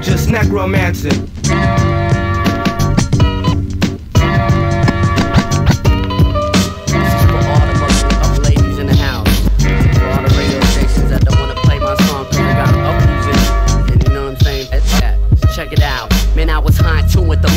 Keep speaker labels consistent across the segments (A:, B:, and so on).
A: Just necromancing.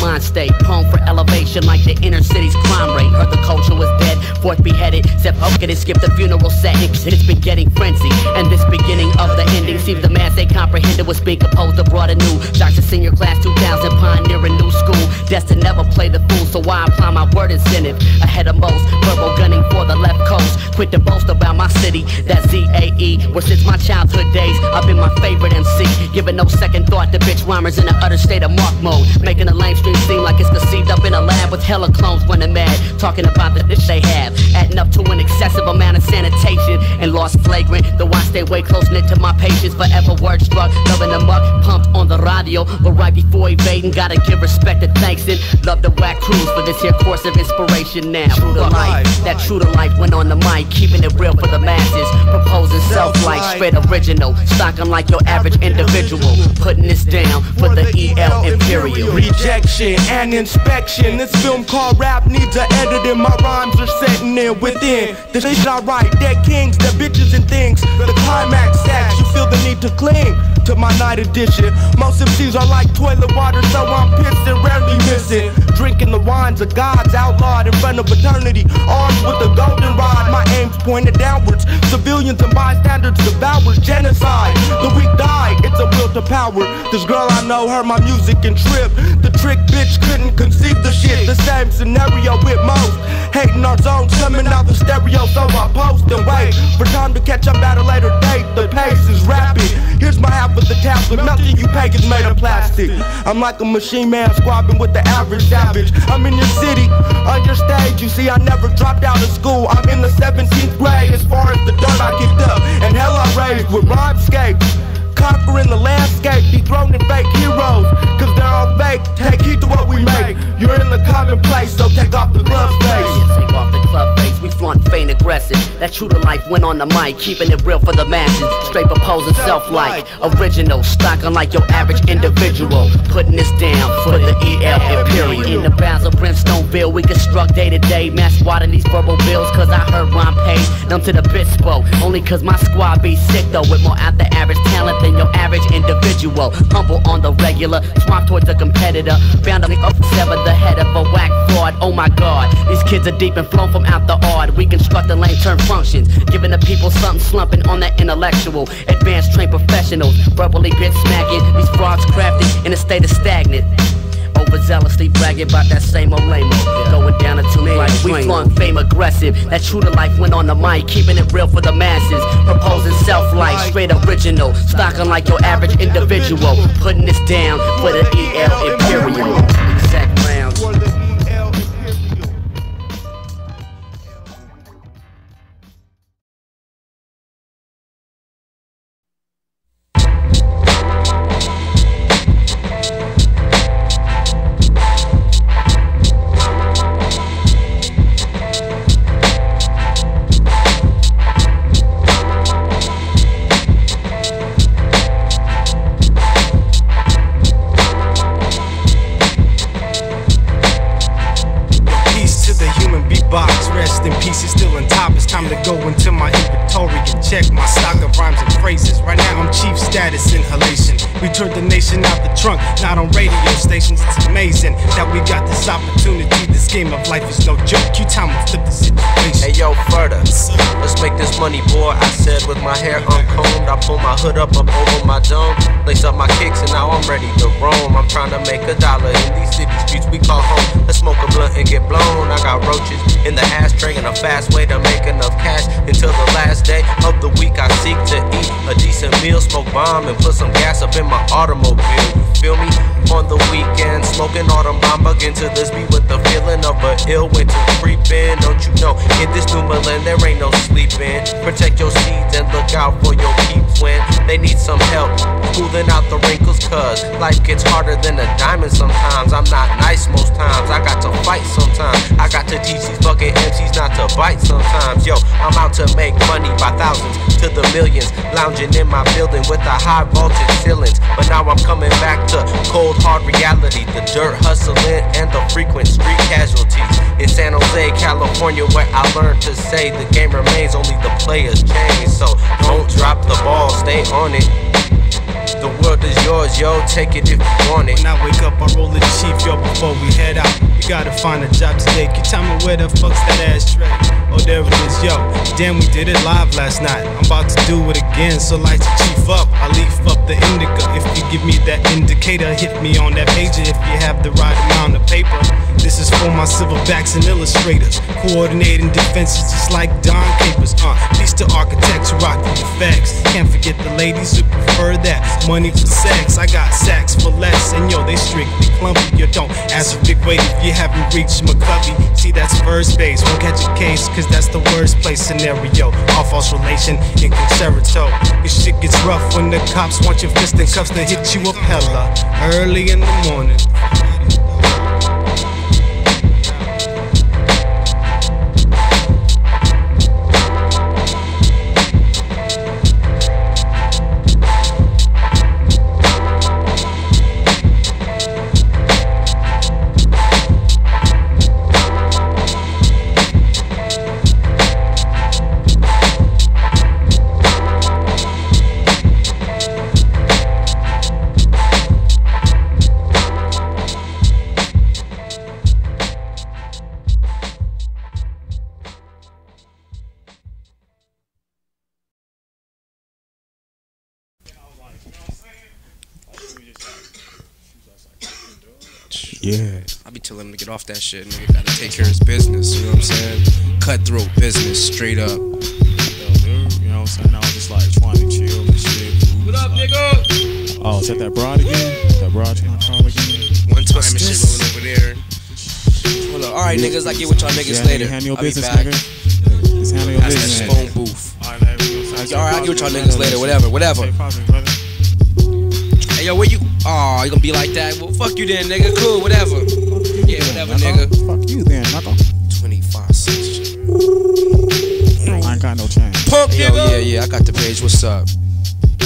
B: Mind state. Prone for elevation like the inner city's crime rate. Heard the culture was dead, fourth beheaded. Fuck it and skip the funeral setting. It's been getting frenzy, and this beginning of the ending seems the mass they comprehended was being composed abroad anew. Shocked to senior class 2000, pioneering new school. Destined never play the fool, so why apply my word incentive ahead of most? Verbal gunning for the left coast. Quit to boast about my city, that ZAE. Where since my childhood days, I've been my favorite MC. Giving no second thought to bitch rhymers in the utter state of mark mode. Making a lame the seem like it's conceived up in a lab with hella clones running mad. Talking about the dish they have, adding up to an excessive amount of sanitation and lost flagrant. Though I stay way close knit to my patience, forever word struck, loving them up, pumped on the radio. But right before evading, gotta give respect and thanks and love the whack crews for this here course of inspiration now. True to life, that true to life went on the mic, keeping it real for the masses. Proposing self-life, straight original, stocking like your average individual. Putting this down for the EL Imperial.
A: Rejection and inspection. This film called rap needs a editing. My rhymes are setting in within. The shit I write, dead kings, the bitches and things. The climax acts, you feel the need to cling to my night edition. Most MCs are like toilet water, so I'm pissed and rarely missing. Drinking the wines of gods, outlawed in front of eternity. Armed with a golden rod, my aim's pointed downwards. Civilians and bystanders devour genocide. The weak die, it's a will to power. This girl I know heard my music and trip. The trick bitch couldn't conceive the shit. The same scenario with most. Hating our zone, coming out the stereo, so I post and wait for time to catch up at a later date. The pace is rapid. Here's my half of the tablet. Nothing you pagans made of plastic. I'm like a machine man squabbling with the average savage. I'm in your city, on your stage. You see, I never dropped out of school. I'm in the 17th grade. As far as the dirt I kicked up, and hell I raised with rhymescapes conquering the landscape, dethroning fake heroes, cause they're all fake. Take heed to what we make. You're in the commonplace, so take off the glove face.
B: Take off the glove face, we flaunt faint aggressive. That true to life went on the mic, keeping it real for the masses. Straight proposing self-like, original, stock unlike your average individual. Putting this down for the EL Imperial. In the bounds of Brimstoneville, we construct day to day. Mass wadding these verbal bills, cause I heard Ron paid. Numb to the bit spoke, only cause my squad be sick though, with more out the average talent than your average individual. Humble on the regular, swamp towards a competitor. Bound to up sever the head of a whack fraud. Oh my god, these kids are deep and flown from out the odd. We construct the lane turn functions, giving the people something slumping on that intellectual. Advanced trained professionals, verbally bit smacking. These frogs crafted in a state of stagnant overzealously bragging about that same old lame aggressive. That true to life went on the mic, keeping it real for the masses. Proposing self-life, straight original. Stocking like your average individual. Putting this down for the EL Imperial. Into this
C: money, boy. I said with my hair uncombed, I pull my hood up up over my dome, lace up my kicks, and now I'm ready to roam. I'm trying to make a dollar in these city streets we call home. Let's smoke a blunt and get blown. I got roaches in the ashtray and a fast way to make enough cash until the last day of the week. I seek to eat a decent meal, smoke bomb, and put some gas up in my automobile. You feel me? On the weekend, smoking autumn bomb, again to this beat with the feeling of a ill winter creeping. Don't you know, in this new millennium, there ain't no sleeping. Protect your seeds and look out for your peeps when they need some help. Smoothing out the wrinkles, cuz life gets harder than a diamond sometimes. I'm not nice most times, I got to fight sometimes. I got to teach these fucking MCs not to bite sometimes. Yo, I'm out to make money by thousands to the millions. Lounging in my building with the high vaulted ceilings. But now I'm coming back to cold hard reality, the dirt hustling and the frequent street casualties. In San Jose, California, where I learned to say the game remains, only the players change. So don't drop the ball, stay on it. The world is yours, yo. Take it if you want it.
D: When I wake up, I roll the chief, yo. Before we head out, you gotta find a job today. Can you tell me where the fuck's that ass ashtray? Oh, there it is, yo. Damn, we did it live last night. I'm about to do it again, so light the chief up. I leaf up the indica. If you give me that indicator, hit me on that pager if you have the right amount of paper. This is for my civil backs and illustrators, coordinating defenses just like Dom Capers. Uh, peace to architects rock the effects. Can't forget the ladies who prefer that money for sex. I got sacks for less, and yo, they strictly clumpy. You don't ask for big weight if you haven't reached McCovey. See, that's first base. Won't catch a case, cause that's the worst place scenario. All false relation in concerto. Your shit gets rough when the cops want your fist in cuffs to hit you up hella early in the morning.
E: Off that shit. Nigga gotta take care of his business. You know what I'm saying? Cutthroat business, straight up.
F: Yo, dude, you know what I'm saying? I was just like trying to chill and shit.
E: What up, nigga?
F: Oh, is that that broad again? That broad trying to call again?
E: One time and shit rolling over there. Hold up. All right, niggas. I get with y'all niggas
F: Yeah,
E: later.
F: nigga, handle your
E: I'll be
F: business,
E: back.
F: nigga. Just handle your
E: That's
F: business.
E: that phone booth.
F: All right,
E: all right I'll get with y'all niggas later. Whatever, whatever. Hey, yo, where you? Oh, you gonna be like that? Well, fuck you then, nigga. Cool, whatever. Yeah, whatever, nigga. Uh-huh.
F: Fuck you then, knuckle.
E: 25 cents.
F: I ain't got no change.
E: Pump, yo, yeah, yeah, I got the page. What's up?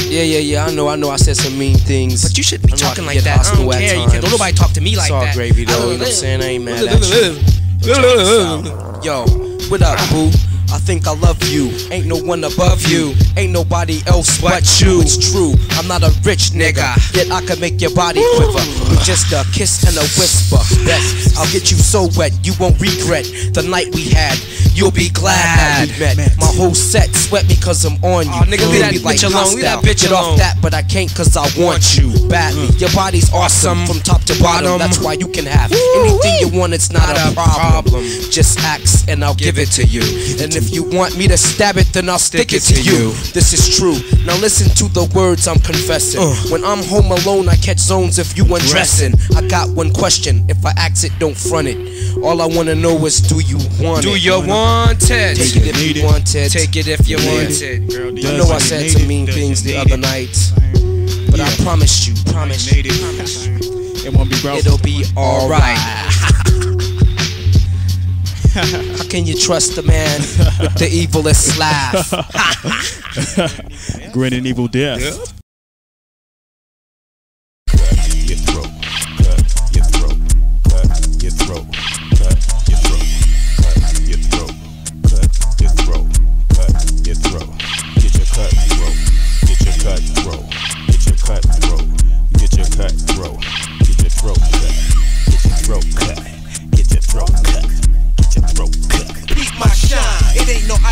E: Yeah, yeah, yeah. I know, I know. I said some mean things.
G: But you shouldn't be
E: I know I
G: talking like that. I don't care. You can, don't nobody talk to me like that.
E: It's all
G: that.
E: gravy though, you know what I'm saying? I ain't mad at you. Yo, what up, boo? I think I love you. Ain't no one above you. Ain't nobody else but you. It's true. I'm not a rich nigga. Yet I can make your body quiver with just a kiss and a whisper. Best, I'll get you so wet you won't regret the night we had. You'll be glad that we met. My whole set sweat me cause I'm on you.
G: Aw, nigga, leave that bitch alone, leave that bitch
E: Get
G: alone.
E: off that, but I can't cause I want you badly. Mm. Your body's awesome from top to bottom. That's why you can have anything you want. It's not, a, problem. Just ask and I'll give it to you. And if you want me to stab it, then I'll stick it to you. This is true. Now listen to the words I'm confessing. Uh. When I'm home alone, I catch zones if you undressing. I got one question. If I ask it, don't front it. All I wanna know is, do you want
G: Do
E: it?
G: you want it?
E: Take it if you want it.
G: Take it if you
E: Yeah.
G: want it.
F: Girl,
E: I
F: you
E: know I said
F: it?
E: some mean
F: Does
E: things the other
F: it?
E: night, but I promise you, promise you,
F: Need it. It won't be broke.
E: it'll be alright. How can you trust a man with the evilest laugh?
F: Grin and evil death.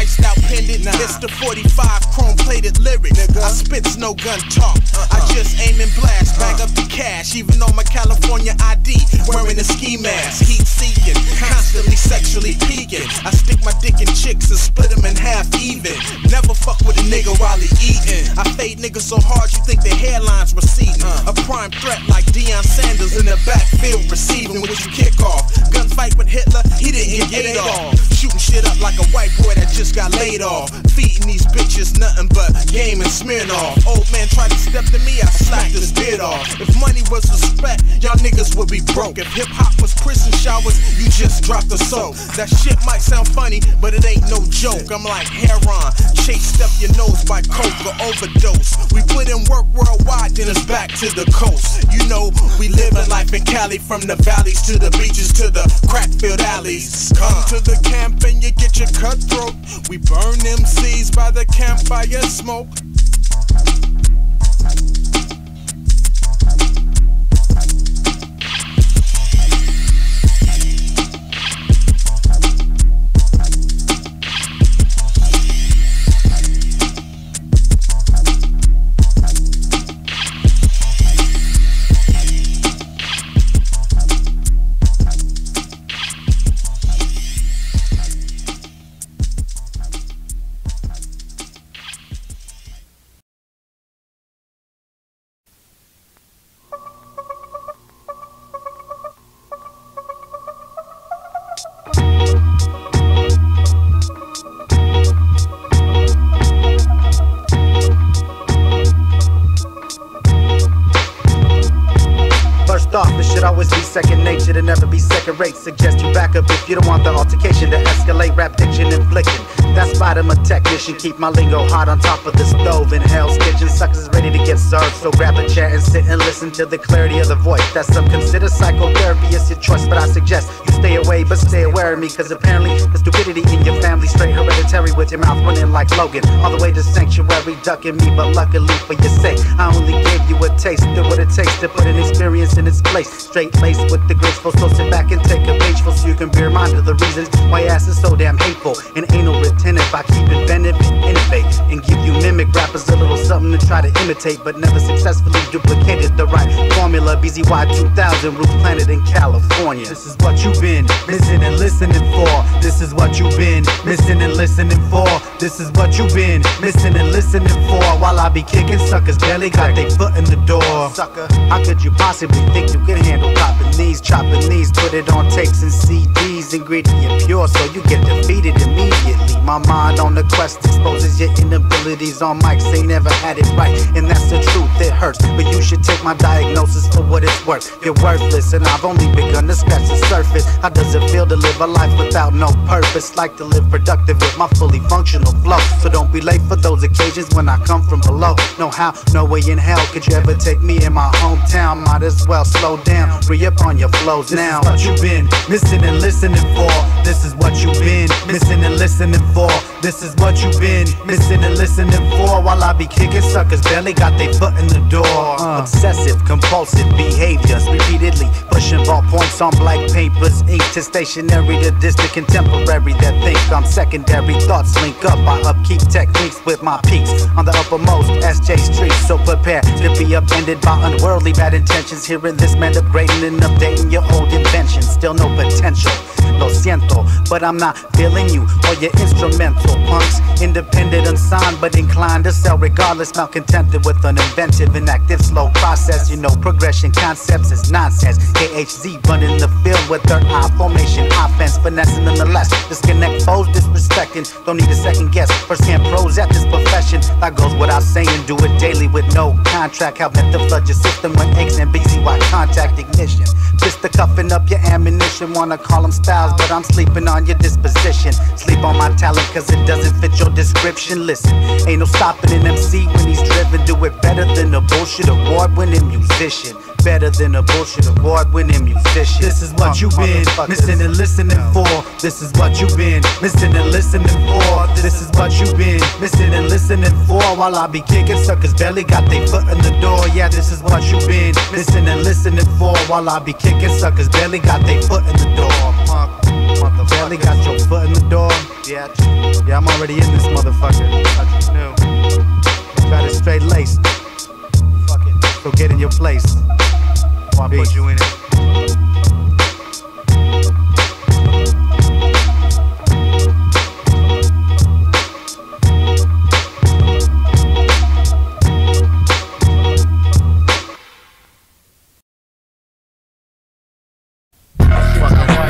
H: It ain't no iced out pendant. It's the 45 chrome plated lyric. I spits no gun talk. I just aim and blast. Bag up the cash. Even on my California ID. Wearing a ski mask. Heat seeking. Constantly sexually peeking. I stick my dick in chicks and split them in half even. Never fuck with a nigga while he eating. I fade niggas so hard you think their hairlines receding. A prime threat like Deion Sanders in the backfield receiving what you kick off. Gunfight with Hitler, he didn't get Adolf. Shooting shit up like a white boy that just got laid off. Feeding these bitches nothing but game and off. Old man tried to step to me, I slapped his beard off. If money was respect, y'all niggas would be broke. If hip hop was prison showers, you just dropped a soul. That shit might sound funny, but it ain't no joke. I'm like heron, chased up your nose by coke or overdose. We put in work worldwide, then it's back to the coast. You know, we live a life in Cali from the valleys to the beaches to the crack filled alleys. Come to the camp and you get your cutthroat. We burn them seeds by the campfire smoke.
I: Technician. Keep my lingo hot on top of the stove in Hell's Kitchen. Suckers ready to get served. So grab a chair and sit and listen to the clarity of the voice. That's some consider psychotherapy. It's your choice, but I suggest away, but stay aware of me. Cause apparently the stupidity in your family straight hereditary with your mouth running like Logan. All the way to sanctuary, ducking me. But luckily for your sake, I only gave you a taste of what it takes to put an experience in its place. Straight laced with the graceful. So sit back and take a page so you can bear mind of the reasons why ass is so damn hateful. And anal retentive, I keep inventive and innovate and give you mimic rappers a little something to try to imitate, but never successfully duplicated the right formula. BZY 2000, Roof planted in California. This is what you've been missing and listening for. This is what you've been missing and listening for. This is what you've been missing and listening for. While I be kicking suckers, barely got their foot in the door. Sucker, how could you possibly think you can handle popping these, chopping these, put it on tapes and CDs, ingredient pure, so you get defeated immediately. My mind on the quest exposes your inabilities on mics, ain't never had it right, and that's the truth, it hurts. But you should take my diagnosis for what it's worth. You're worthless, and I've only begun to scratch the surface. How does it feel to live a life without no purpose? Like to live productive with my fully functional flow. So don't be late for those occasions when I come from below. No how, no way in hell could you ever take me in my hometown. Might as well slow down, re up on your flows now. This is what you've been missing and listening for. This is what you've been missing and listening for. This is what you've been missing and listening for. While I be kicking suckers, barely got their foot in the door. Uh. Obsessive, compulsive behaviors, repeatedly pushing ballpoints on blank papers. Ink to stationary to distant contemporary that think I'm secondary. Thoughts link up, I upkeep techniques with my peaks on the uppermost SJ Street. So prepare to be upended by unworldly bad intentions. Hearing this man upgrading and updating your old invention. Still no potential. Lo siento, but I'm not feeling you or your instrumental punks. Independent, unsigned, but inclined to sell regardless. Malcontented with an inventive and active slow process. You know, progression concepts is nonsense. KHZ running the field with their eye formation offense, finessing nonetheless. Disconnect foes, disrespecting. Don't need a second guess. First hand pros at this profession. That goes without saying. Do it daily with no contract. Help the flood your system when eggs and BZY contact ignition. Pistol cuffing up your ammunition. Wanna call them styles, but I'm sleeping on your disposition. Sleep on my talent, cause it doesn't fit your description. Listen, ain't no stopping an MC when he's driven. Do it better than a bullshit award winning musician. Better than a bullshit award winning musician. This is what you've been missing and listening for. This is what you've been missing and listening for. This is what you've been missing and listening for. While I be kicking suckers, barely got their foot in the door. Yeah, this is what you've been missing and listening for. While I be kicking suckers, barely got their foot in the door. Barely got your foot in the door. Yeah, yeah, I'm already in this motherfucker. I just knew. Got it straight laced. Fuck it. So get in your place. Or I put you in it.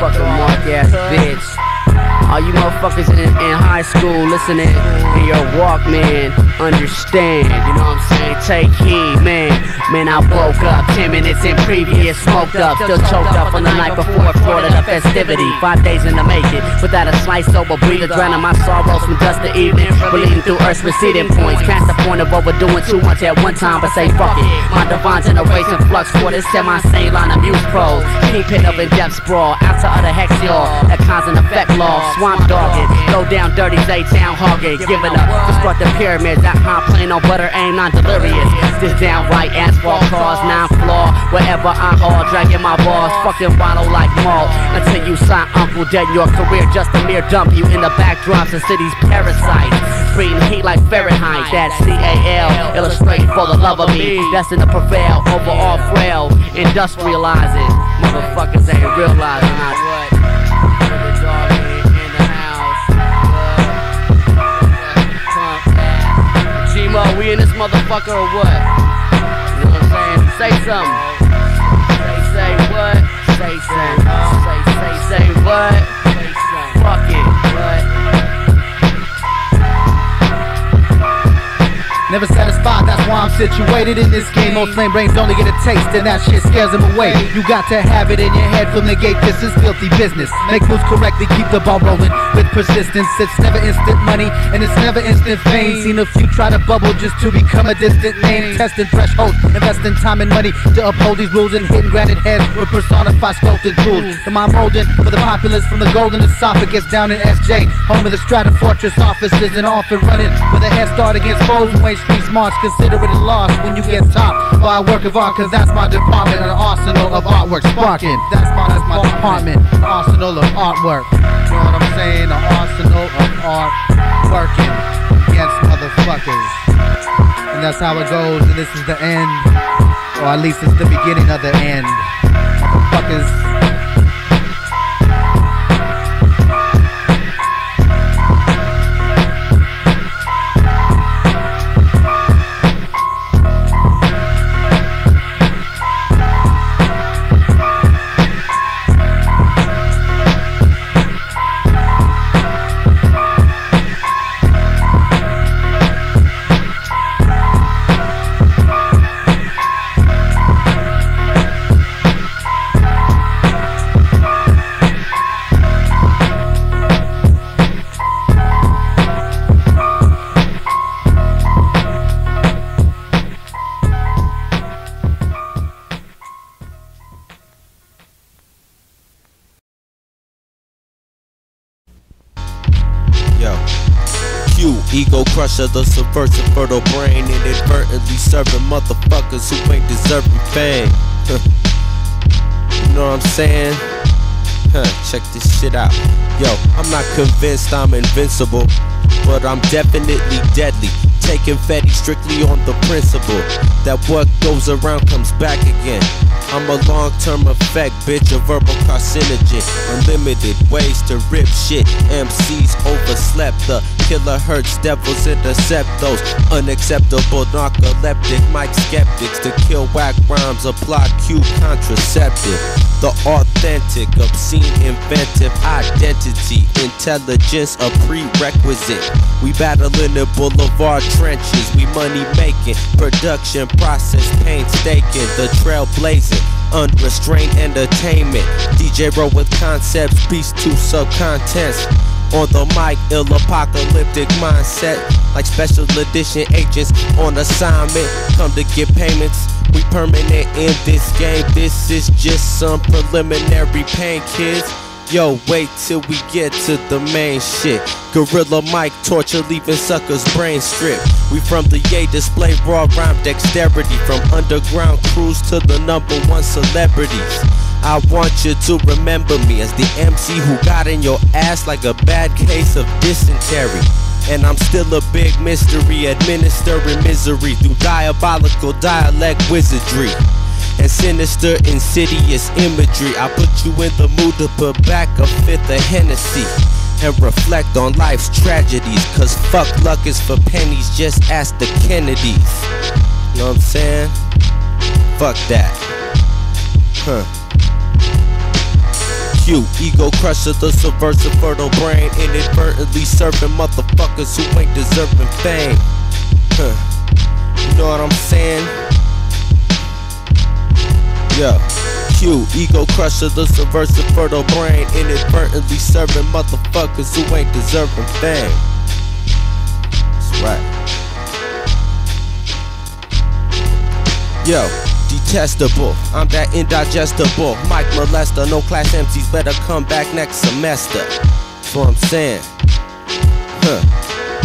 B: Fucking mark ass bitch. All you motherfuckers motherfuckers in, in high school listening in your Walkman understand. You know what I'm saying? Take heed, man. I woke up 10 minutes in previous, smoked up, still choked up on the night before Florida the festivity. Five days in the making, without a slice sober breather, drowning my sorrows from dust to evening, bleeding through Earth's receding points. Past the point of overdoing too much at one time, but say fuck it. My divine generation flux for this semi-sane line of muse pros. Kingpin of in-depth sprawl, out to other hex y'all. That cause and effect law, swamp dogging, go down dirty Z-Town hogging, giving up, destruct the pyramids, that high plane on butter aim, non delirious. This downright asphalt cars, non flaw, wherever I haul, dragging my balls, fucking bottle like malt. Until you sign Uncle Dead, your career just a mere dump you in the backdrops of city's parasites. Breathing heat like Fahrenheit, that's C-A-L, illustrated for the love of me, destined to prevail over all frail, industrializing. Motherfuckers ain't realizing I we in this motherfucker or what? Say something. Say, say what? Say, say, say, say, say what?
J: Never satisfied, that's why I'm situated in this game. Most lame brains only get a taste, and that shit scares them away. You got to have it in your head from the gate. This is filthy business. Make moves correctly, keep the ball rolling with persistence. It's never instant money, and it's never instant fame. Seen a few try to bubble just to become a distant name. Testing thresholds, investing time and money to uphold these rules and hitting granite heads with personified sculpted tools. The mind molding for the populace from the golden esophagus down in SJ. Home of the Strata Fortress offices and off and running with a head start against foes who street smarts. Consider it a loss when you get topped by a work of art, cause that's my department, an arsenal of artwork sparking. That's my, that's my department, arsenal of artwork. You know what I'm saying? An arsenal of art working against motherfuckers. And that's how it goes, and this is the end. Or at least it's the beginning of the end. Motherfuckers.
C: Ego crusher, the subversive fertile brain, inadvertently serving motherfuckers who ain't deserving fame. you know what I'm saying? Huh, check this shit out. Yo, I'm not convinced I'm invincible, but I'm definitely deadly. Taking Fetty strictly on the principle that what goes around comes back again. I'm a long term effect, bitch, a verbal carcinogen. Unlimited ways to rip shit. MCs overslept. The killer hurts, devils intercept those unacceptable narcoleptic mic skeptics to kill whack rhymes. Apply Q contraceptive. The authentic, obscene, inventive identity. Intelligence a prerequisite. We battling the boulevard trenches. We money making. Production process painstaking. The trail blazing. Unrestrained entertainment. DJ roll with concepts. Beats to subcontents. On the mic, ill apocalyptic mindset. Like special edition agents on assignment. Come to get payments. We permanent in this game. This is just some preliminary pain, kids. Yo, wait till we get to the main shit. Gorilla mic torture, leaving suckers brain stripped. We from the Yay display raw rhyme dexterity. From underground crews to the number one celebrities. I want you to remember me as the MC who got in your ass like a bad case of dysentery. And I'm still a big mystery, administering misery through diabolical dialect wizardry and sinister, insidious imagery. I put you in the mood to put back a fifth of Hennessy and reflect on life's tragedies. Cause fuck luck is for pennies, just ask the Kennedys. You know what I'm saying? Fuck that. Huh. Q, ego crusher, the subversive fertile brain, inadvertently serving motherfuckers who ain't deserving fame. Huh. You know what I'm saying? Yeah. Q, ego crusher, the subversive fertile brain, inadvertently serving motherfuckers who ain't deserving fame. That's right. Yo, detestable. I'm that indigestible. Mike molester, no class MCs better come back next semester. That's what I'm saying. Huh.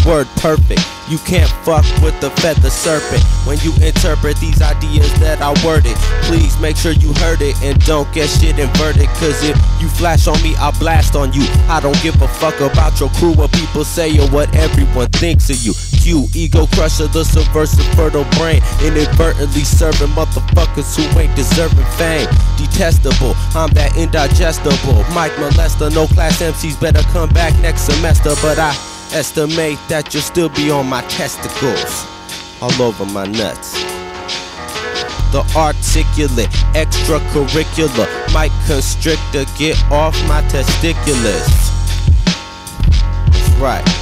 C: Word perfect. You can't fuck with the feather serpent when you interpret these ideas that I worded. Please make sure you heard it and don't get shit inverted. Cause if you flash on me, I'll blast on you. I don't give a fuck about your crew, what people say, or what everyone thinks of you. Q, ego crusher, the subversive fertile brain. Inadvertently serving motherfuckers who ain't deserving fame. Detestable, I'm that indigestible. Mike molester, no class MCs better come back next semester. But I estimate that you'll still be on my testicles, all over my nuts. The articulate, extracurricular, Mike constrictor, get off my testiculars. Right.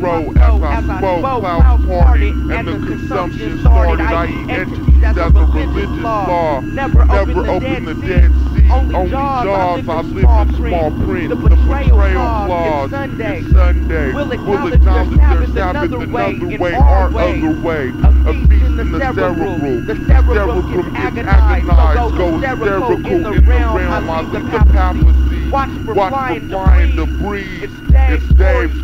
K: Vibrations in my
L: vibrations in my
K: throat as I spoke. Clouds
L: parted
K: and the consumption
L: started. I eat entities as a religious law. Never open the Dead Sea. Only jaws I live in small print. The
K: The
L: betrayal clause is Sunday.
K: is Sunday.
L: Will
K: Will
L: acknowledge their Sabbath another way, our
K: other way.
L: A feast in the cerebral. The
K: The
L: cerebrum gets agonized, goes hysterical in the realm. I leave the papacy. Watch for flying debris. It's Dave's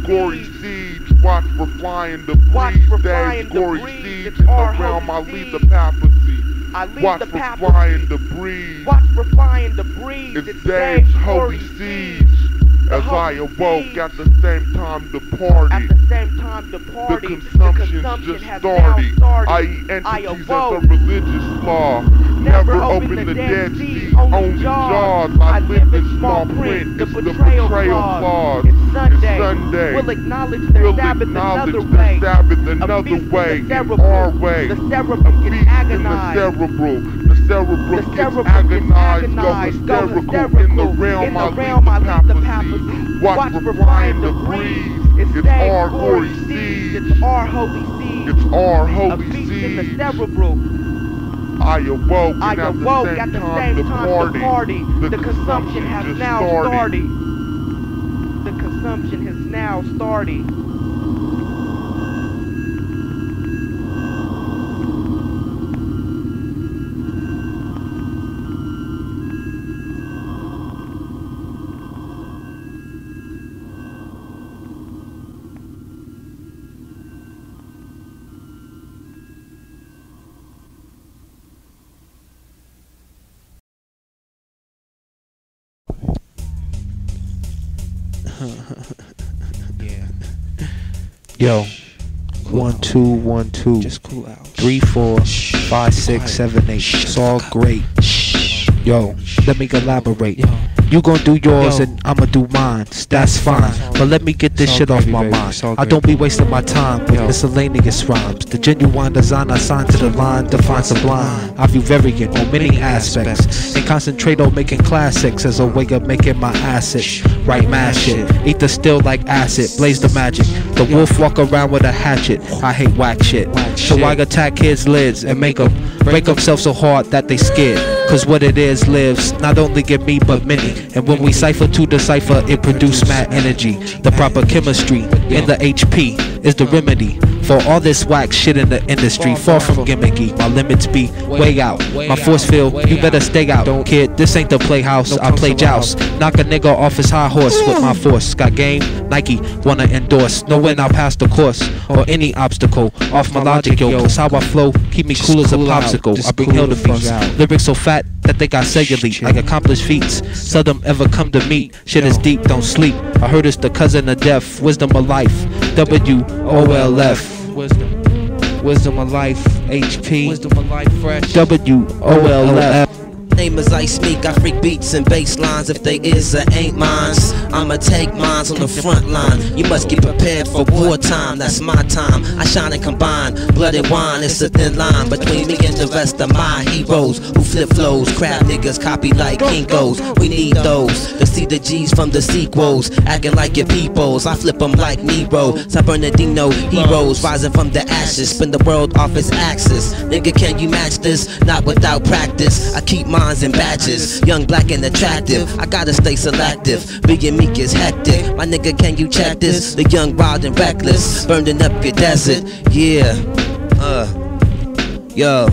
K: Watch for flying debris.
L: Watch for flying
K: gory
L: debris.
K: seeds in the realm. I leave the papacy.
L: I leave
K: Watch
L: the
K: for
L: papacy.
K: flying debris.
L: Watch for flying debris.
K: It's Dave's holy seeds. As I awoke at the same time the party.
L: At the same time, the party.
K: The consumption just started. I eat entities as a religious law. Never open the Dead Sea. Only jaws. I live in small print. It's the
L: betrayal clause. It's Sunday. We'll acknowledge their Sabbath another way.
K: Sabbath
L: A
K: another
L: feast in the
K: way.
L: Cerebral.
K: our way.
L: The cerebrum gets
K: in the
L: agonized.
K: Cerebral. The cerebral
L: The
K: gets
L: gets
K: agonized. Go
L: agonized, go
K: hysterical. In the
L: hysterical.
K: realm
L: In the
K: I
L: realm I
K: leave the
L: the
K: papacy. Watch
L: Watch
K: for flying debris.
L: debris.
K: It's
L: It's
K: our gory
L: gory. It's our holy seed.
K: It's our
L: A
K: holy
L: feast in the cerebral.
K: I awoke
L: I
K: and at
L: awoke
K: the same
L: at the
K: time
L: same
K: the
L: time
K: party.
L: the party.
K: The
L: The consumption has now
K: started.
L: started. consumption has now started.
M: yeah. Yo. One two one two. Just
N: cool out.
M: Three four five six seven eight. It's all great. Yo, let me elaborate. You gon' do yours
N: Yo.
M: and I'ma do mine. That's fine. But let me get this shit off my mind. I don't be wasting my time with miscellaneous rhymes. The genuine design I sign to the line defines sublime. I view variant on many aspects and concentrate on making classics as a way of making my acid. Right mash it, eat the still like acid, blaze the magic. The wolf walk around with a hatchet. I hate whack shit. So I attack kids' lids and make them break themselves so hard that they scared. Cause what it is lives, not only give me but many. And when we cipher to decipher, it produce mad energy. The proper chemistry in the HP is the remedy all this whack shit in the industry. Far from gimmicky, my limits be way out. My force field, you better stay out. Don't Kid, this ain't the playhouse, I play joust. Knock a nigga off his high horse with my force. Got game, Nike wanna endorse. No when I'll pass the course or any obstacle. Off my logic, yo, cause how I flow, keep me cool as a popsicle. I bring hell to beats. Lyrics so fat that they got cellulite, like accomplished feats. Seldom ever come to meet. Shit is deep, don't sleep. I heard it's the cousin of death, wisdom of life. W O L F. Wisdom. Wisdom of life, HP. Wisdom of life, fresh. W O L F.
N: Name is Ice Meek, I freak beats and bass lines. If they is or ain't mines, I'ma take mines on the front line. You must get prepared for wartime, that's my time. I shine and combine, blood and wine, it's a thin line between me and the rest of my heroes who flip flows. Crap niggas copy like Kinkos. We need those to see the G's from the sequels, acting like your peoples. I flip them like Nero, San Bernardino heroes rising from the ashes, spin the world off its axis. Nigga, can you match this? Not without practice. I keep mines in batches, young, black, and attractive. I gotta stay selective. Being meek is hectic. My nigga, can you check this? The young, wild, and reckless, burning up your desert. Yeah, uh, yo.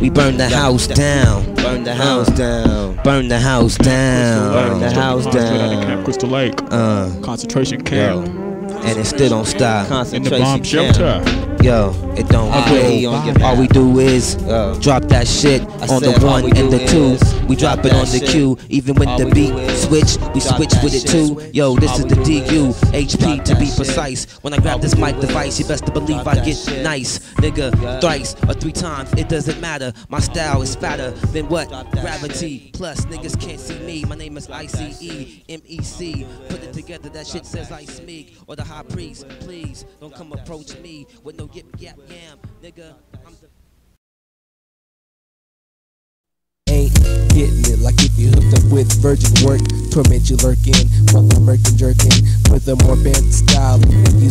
N: We burn the house down. Burn the house down. Burn the house down. Burn the house down.
O: Crystal Lake.
N: Uh,
O: Concentration camp.
N: and it still don't stop.
O: In the bomb shelter.
N: Yo, it don't quit. All we do is drop that shit on the one and the two. We drop it on the Q. Even when the beat switch, we switch with it too. Yo, this is the DU, HP to be precise. When I grab this mic device, you best to believe I get nice. Nigga, thrice or three times, it doesn't matter. My style is fatter than what? Gravity. Plus, niggas can't see me. My name is ICE, MEC. Put it together, that shit says I speak. Or the high priest, please don't come approach me with no yip yap yam. Nigga, I'm the
P: ain't getting it. Like if you hooked up with virgin work, torment you lurking while I'm jerking with a more bent style. you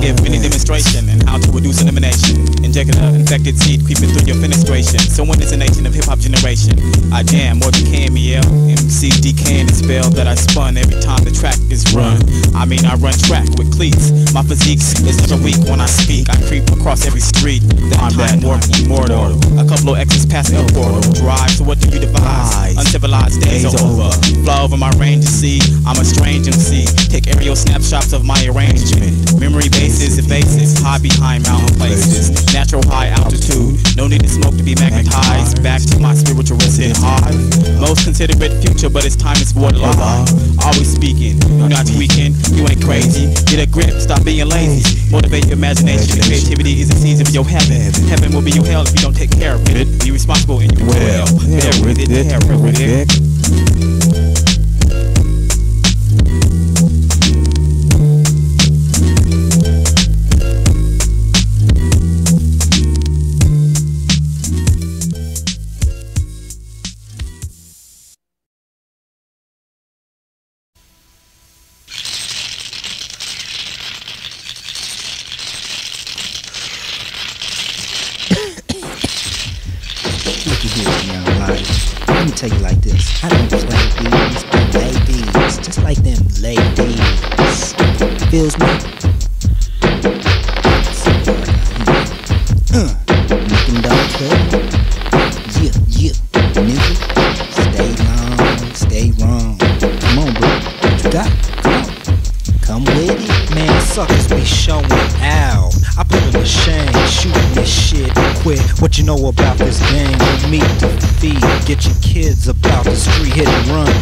O: I give any demonstration in how to reduce elimination. Injecting an infected seed creeping through your fenestration. Someone is a nation of hip hop generation. I jam more than KMEL. MC can the spell that I spun every time the track is run. I mean, I run track with cleats. My physique is never weak when I speak. I creep across every street. The time warp immortal. A couple of X's past the portal. Drive, so what do you devise? Uncivilized days are over. Fly over my range to see. I'm a strange MC. Take aerial snapshots of my arrangement. Memory bases, evasive, high behind mountain places. Natural high altitude. No need to smoke to be magnetized. Back to my spiritual resident high. Most consider it future, but its time is borderline. Always speaking, you're not tweaking, you ain't crazy. Get a grip, stop being lazy. Motivate your imagination. Creativity is a season of your heaven. Heaven will be your hell if you don't take care of it. Be responsible in your well. Bear with it, bear with it.
Q: Looking down cut. What you
R: know about this game. With me to feed, get your kids about the street, hit and run.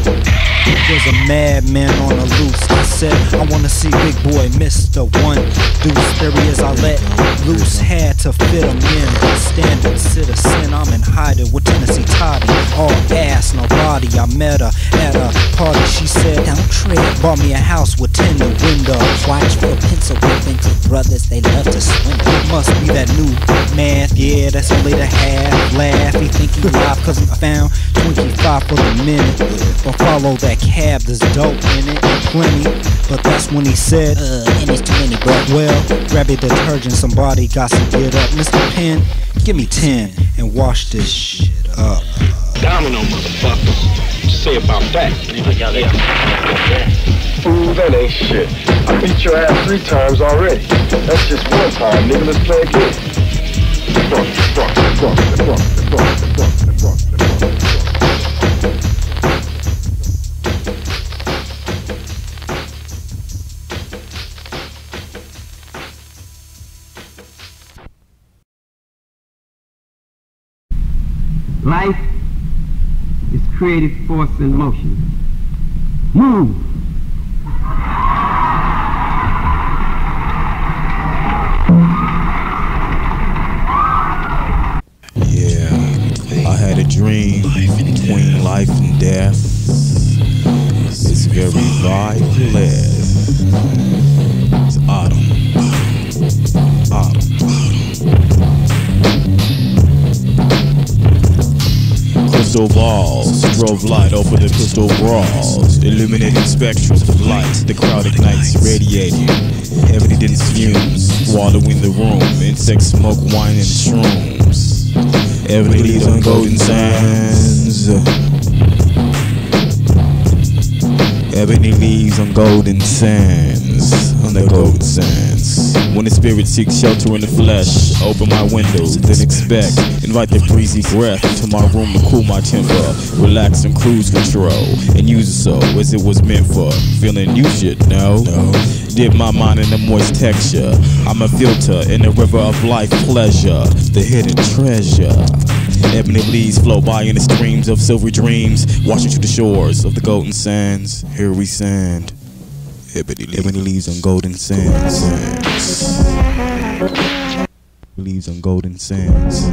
R: There's a madman on the loose. I said, I wanna see Big Boy Mr. One Deuce. Is, I let loose. Had to fit him in. Standard citizen, I'm in hiding with Tennessee Toddy. All ass, no body. I met her at a party. She said,
Q: Don't trip.
R: Bought me a house with tinted windows.
Q: Watch for a pencil whipping brothers, they love to swim.
R: It must be that new math, yeah, that's only the half. Laugh, he think he live cause he found 25 for the minute. Or follow that cab, there's dope in it, plenty. But that's when he said,
Q: Uh, and it's too many, bro.
R: Well, grab your detergent, somebody got to get up. Mr. Penn, give me 10 and wash this shit up.
S: Domino, motherfucker. What you say about that?
T: Ooh, that ain't shit. I beat your ass three times already. That's just one time, nigga. Let's play again.
U: Life is creative force in motion. Move.
F: Dream between life and death. It's very violent. It's autumn. Autumn. Crystal balls drove light over the crystal walls, illuminating spectrums of light. The crowd ignites, radiating. Heavy dense fumes swallowing the room. Insect smoke, wine, and shrooms. Leaves on golden sands. Ebony leaves on golden sands. On the golden sands. When the spirit seeks shelter in the flesh, open my windows, then expect. Invite the breezy breath into my room to cool my temper. Relax and cruise control. And use it so as it was meant for. Feeling you should know. Dip my mind in the moist texture. I'm a filter in the river of life pleasure. The hidden treasure. Ebony leaves flow by in the streams of silvery dreams, washing to the shores of the golden sands. Here we stand. Ebony, ebony leaves on golden sands. Leaves on golden sands.